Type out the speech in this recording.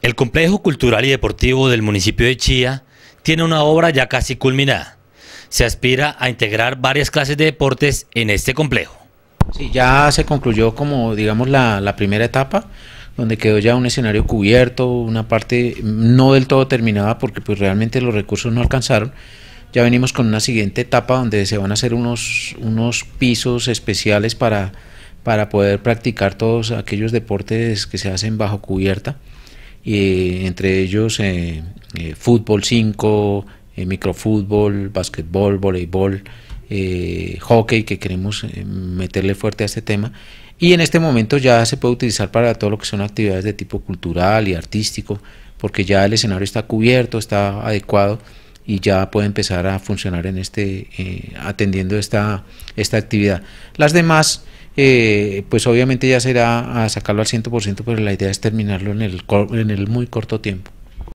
El complejo cultural y deportivo del municipio de Chía tiene una obra ya casi culminada. Se aspira a integrar varias clases de deportes en este complejo. Sí, ya se concluyó como digamos la, primera etapa, donde quedó ya un escenario cubierto, una parte no del todo terminada porque pues realmente los recursos no alcanzaron. Ya venimos con una siguiente etapa donde se van a hacer unos, unos pisos especiales para, para poder practicar todos aquellos deportes que se hacen bajo cubierta entre ellos eh, eh, fútbol 5, eh, microfútbol, básquetbol, voleibol, hockey, que queremos meterle fuerte a este tema. Y en este momento ya se puede utilizar para todo lo que son actividades de tipo cultural y artístico, porque ya el escenario está cubierto, está adecuado y ya puede empezar a funcionar en este atendiendo esta, esta actividad. Las demás eh, pues obviamente ya será a sacarlo al 100%, pero la idea es terminarlo en el, en el muy corto tiempo.